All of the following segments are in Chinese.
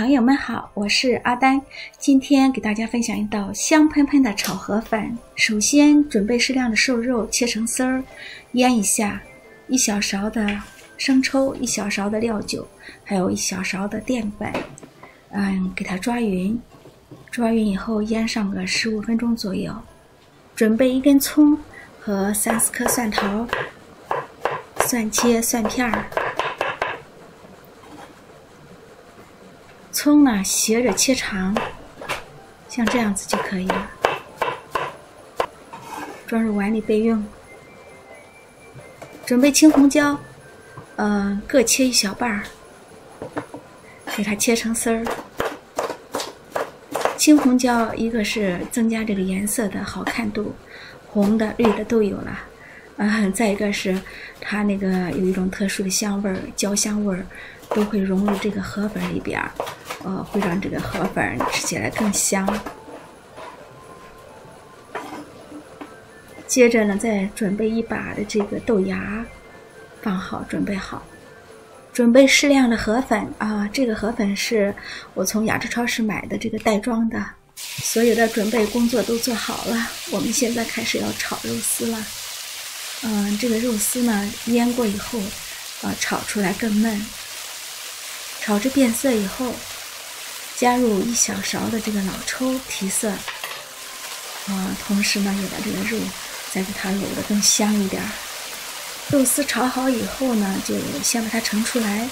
朋友们好，我是阿丹，今天给大家分享一道香喷喷的炒河粉。首先准备适量的瘦肉，切成丝儿，腌一下，一小勺的生抽，一小勺的料酒，还有一小勺的淀粉，嗯，给它抓匀。抓匀以后腌上个十五分钟左右。准备一根葱和三四颗蒜头，蒜切蒜片儿。葱呢，斜着切长，像这样子就可以了。装入碗里备用。准备青红椒，嗯，各切一小半儿，给它切成丝儿。青红椒一个是增加这个颜色的好看度，红的、绿的都有了。嗯，再一个是它那个有一种特殊的香味儿，焦香味儿，都会融入这个河粉里边儿。呃，会让这个河粉吃起来更香。接着呢，再准备一把的这个豆芽，放好，准备好。准备适量的河粉啊，这个河粉是我从雅致超市买的，这个袋装的。所有的准备工作都做好了，我们现在开始要炒肉丝了。嗯，这个肉丝呢，腌过以后，啊，炒出来更嫩。炒至变色以后。加入一小勺的这个老抽提色，啊，同时呢也把这个肉再给它卤的更香一点儿。肉丝炒好以后呢，就先把它盛出来，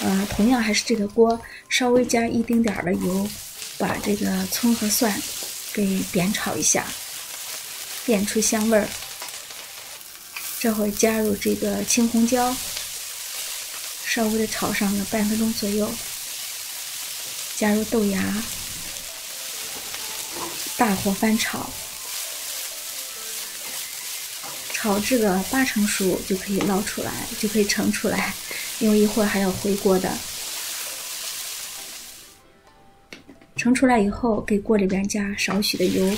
呃，同样还是这个锅，稍微加一丁点儿的油，把这个葱和蒜给煸炒一下，煸出香味儿。这会加入这个青红椒，稍微的炒上个半分钟左右。加入豆芽，大火翻炒，炒至个八成熟就可以捞出来，就可以盛出来，因为一会儿还要回锅的。盛出来以后，给锅里边加少许的油，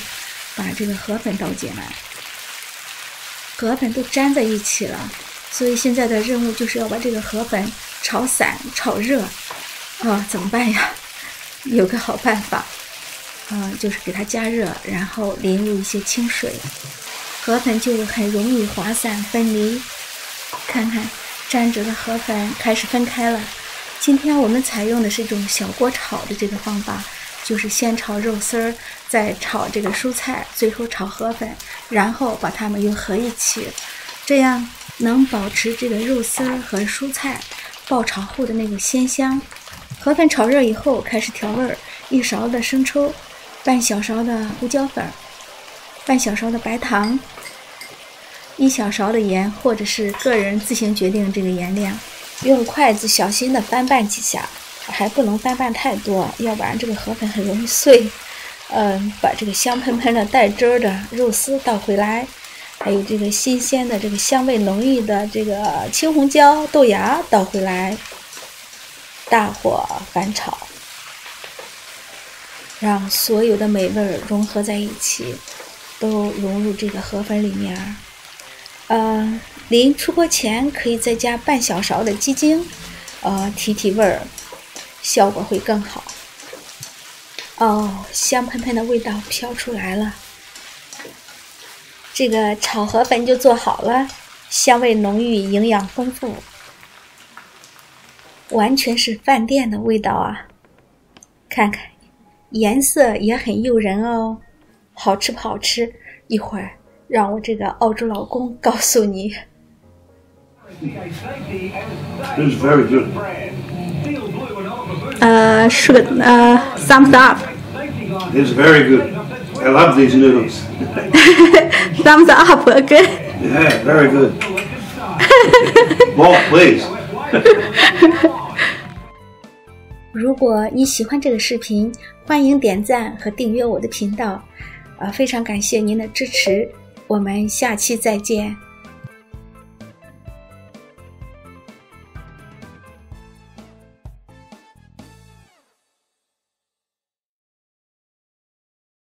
把这个河粉倒进来，河粉都粘在一起了，所以现在的任务就是要把这个河粉炒散、炒热。啊，怎么办呀？有个好办法，嗯，就是给它加热，然后淋入一些清水，河粉就很容易滑散分离。看看粘着的河粉开始分开了。今天我们采用的是一种小锅炒的这个方法，就是先炒肉丝儿，再炒这个蔬菜，最后炒河粉，然后把它们又合一起，这样能保持这个肉丝儿和蔬菜爆炒后的那个鲜香。河粉炒热以后，开始调味儿：一勺的生抽，半小勺的胡椒粉，半小勺的白糖，一小勺的盐，或者是个人自行决定这个盐量。用筷子小心的翻拌几下，还不能翻拌太多，要不然这个河粉很容易碎。嗯，把这个香喷喷的带汁儿的肉丝倒回来，还有这个新鲜的、这个香味浓郁的这个青红椒、豆芽倒回来。大火翻炒，让所有的美味融合在一起，都融入这个河粉里面。呃，临出锅前可以再加半小勺的鸡精，呃，提提味儿，效果会更好。哦，香喷喷的味道飘出来了，这个炒河粉就做好了，香味浓郁，营养丰富。完全是饭店的味道啊！看看，颜色也很诱人哦。好吃不好吃？一会儿让我这个澳洲老公告诉你。This is very good. 呃，是个呃，thumbs up。This is very good. I love these noodles. Thumbs up, good. Yeah, very good. More, please. 如果你喜欢这个视频，欢迎点赞和订阅我的频道，啊，非常感谢您的支持，我们下期再见。